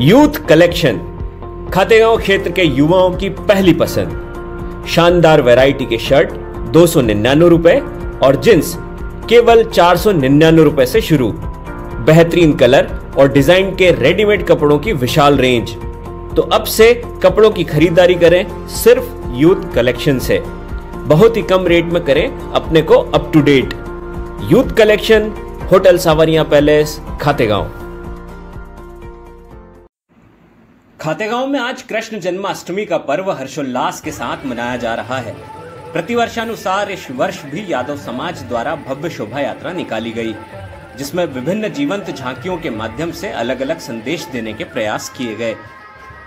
Youth collection, Khategaon क्षेत्र के युवाओं की पहली पसंद। शानदार वैरायटी के शर्ट, दो सौ निन्यानवे रुपए और जींस, केवल चार सौ निन्यानवे रुपए से शुरू। बेहतरीन कलर और डिज़ाइन के रेडीमेड कपड़ों की विशाल रेंज। तो अब से कपड़ों की खरीदारी करें सिर्फ़ यूथ कलेक्शन से। बहुत ही कम रेट में करें अपने को up to date youth collection, hotel Sawariya palace, Khategaon. Khategaon में आज कृष्ण जन्माष्टमी का पर्व हर्षोल्लास के साथ मनाया जा रहा है। प्रतिवर्षानुसार इस वर्ष भी यादव समाज द्वारा भव्य शोभा यात्रा निकाली गई, जिसमें विभिन्न जीवंत झांकियों के माध्यम से अलग अलग संदेश देने के प्रयास किए गए।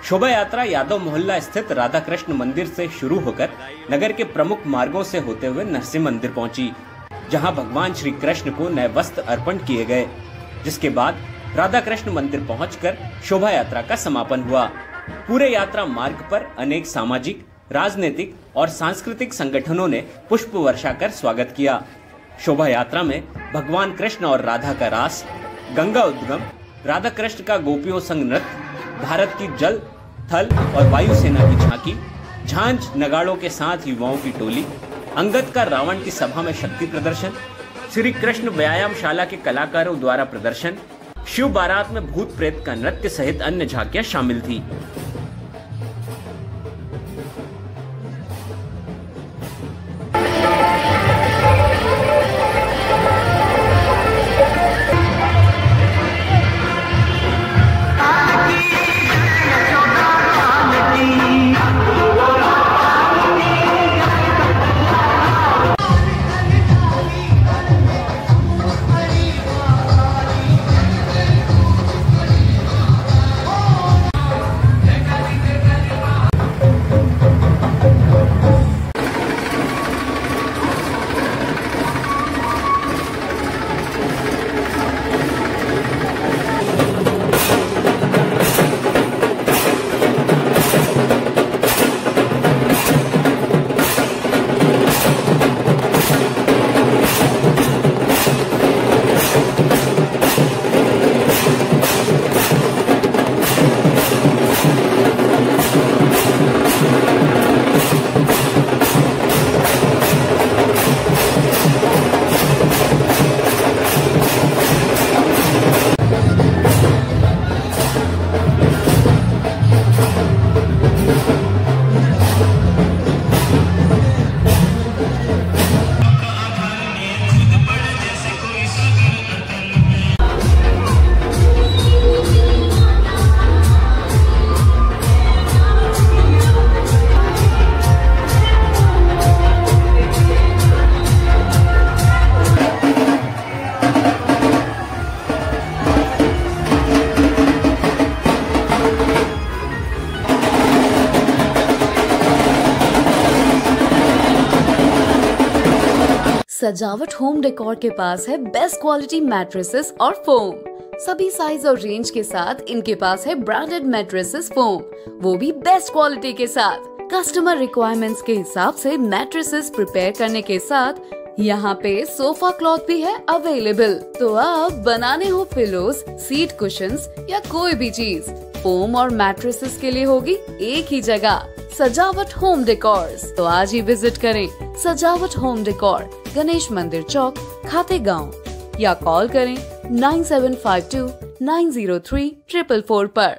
शोभा यात्रा यादव मोहल्ला स्थित राधा कृष्ण मंदिर से शुरू होकर नगर के प्रमुख मार्गों से होते हुए नरसिंह मंदिर पहुँची, जहाँ भगवान श्री कृष्ण को नए वस्त्र अर्पण किए गए, जिसके बाद राधा कृष्ण मंदिर पहुंचकर शोभा यात्रा का समापन हुआ। पूरे यात्रा मार्ग पर अनेक सामाजिक, राजनीतिक और सांस्कृतिक संगठनों ने पुष्प वर्षा कर स्वागत किया। शोभा यात्रा में भगवान कृष्ण और राधा का रास, गंगा उद्गम राधा कृष्ण का गोपियों संग नृत्य, भारत की जल, थल और वायुसेना की झांकी, झांझ नगाड़ों के साथ युवाओं की टोली, अंगद का रावण की सभा में शक्ति प्रदर्शन, श्री कृष्ण व्यायामशाला के कलाकारों द्वारा प्रदर्शन शिव बारात में भूत प्रेत का नृत्य सहित अन्य झांकियाँ शामिल थी। Sajawat home decor के पास है बेस्ट क्वालिटी मैट्रेसेस और फोम सभी साइज़ और रेंज के साथ इनके पास है ब्रांडेड मैट्रेसेस फोम वो भी बेस्ट क्वालिटी के साथ. कस्टमर रिक्वायरमेंट्स के हिसाब से मैट्रेसेस प्रिपेयर करने के साथ, यहाँ पे सोफा क्लॉथ भी है अवेलेबल तो आप बनाने हो पिलोज सीट कुशन या कोई भी चीज़ फोम और मैट्रेसेस के लिए होगी एक ही जगह. सजावट होम डेकोर्स। तो आज ही विज़िट करें सजावट होम डेकोर, गणेश मंदिर चौक, खाते गाँव, या कॉल करें nine seven five two nine zero three triple four पर।